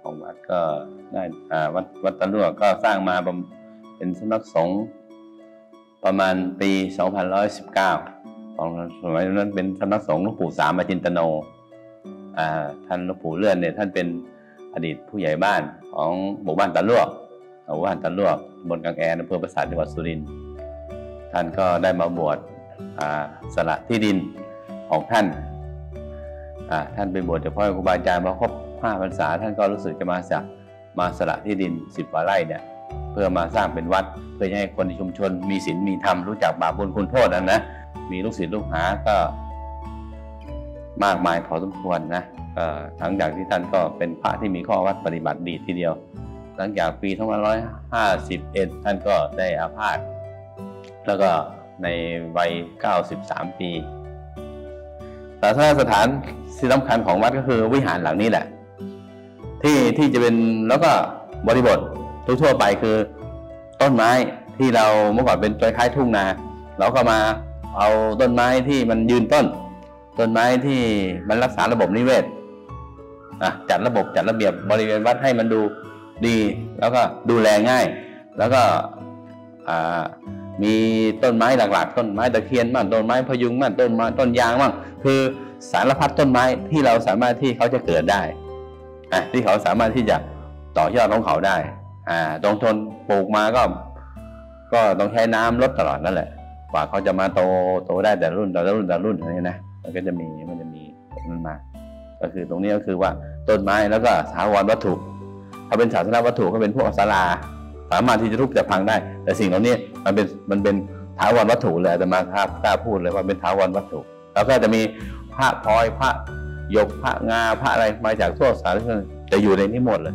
ของวัดก็ได้วัดวัดตะลั่วก็สร้างมาเป็นสำนักสงฆ์ประมาณปี 2119ของสมัยนั้นเป็นสำนักสงฆ์หลวงปู่สามอาจินตโนท่านหลวงปู่เลื่อนเนี่ยท่านเป็นอดีตผู้ใหญ่บ้านของหมู่บ้านตะลวกหมู่บ้านตะลวกบนกางแอนอำเภอปราสาทจังหวัดสุรินทร์ท่านก็ได้มาบวชสละที่ดินของท่าน ท่านไปบวชจากพ่อครูบาอาจารย์มาครบ ห้าพรรษาท่านก็รู้สึกจะมาจากมาสละที่ดินสิบกว่าไร่เนี่ยเพื่อมาสร้างเป็นวัด เพื่อให้คนในชุมชน มีศีลมีธรรมรู้จักบาปบุญคุณโทษนะนนะมีลูกศิษย์ลูกหาก็ มากมายพอสมควรนะก็หลังจากที่ท่านก็เป็นพระที่มีข้อวัดปฏิบัติดีทีเดียว หลังจากปี2551 ท่านก็ได้อาพาธแล้วก็ในวัย 93 ปีศาสนสถานที่สำคัญของวัดก็คือวิหารหลังนี้แหละ ที่ที่จะเป็นแล้วก็บริบททั่วไปคือต้นไม้ที่เราเมื่อก่อนเป็นคล้ายๆทุ่งนาเราก็มาเอาต้นไม้ที่มันยืนต้น ต้นไม้ที่มันรักษาระบบนิเวศจัดระบบจัดระเบียบบริเวณวัดให้มันดูดี แล้วก็ดูแลง่าย แล้วก็มีต้นไม้หลักๆ ต้นไม้ตะเคียนบ้างต้นไม้พยุงบ้างต้นไม้ต้นยางบ้างคือสารพัดต้นไม้ที่เราสามารถที่เขาจะเกิดได้ ที่เขาสามารถที่จะต่อยอดของเขาได้ อ่าตรงทนปลูกมาก็ ก็ต้องใช้น้ำลดตลอดนั่นแหละ กว่าเขาจะมาโตโตได้แต่รุ่นแต่รุ่นแต่รุ่นอะไรนะมันก็จะมีมันจะมีมันมา ก็คือตรงนี้ก็คือว่าต้นไม้แล้วก็สถาวรวัตถุ ถ้าเป็นศาสนาวัตถุก็เป็นพวกศาลาสามารถที่จะทุบจะพังได้ แต่สิ่งเหล่านี้มันเป็นมันเป็นถาวรวัตถุเลยแต่มากล้ากล้าพูดเลยว่าเป็นถาวรวัตถุ แล้วก็จะมีพระพลอยพระ ยกพระงาพระอะไรมาจากทั่วสารทิศจะอยู่ในนี้หมดเลย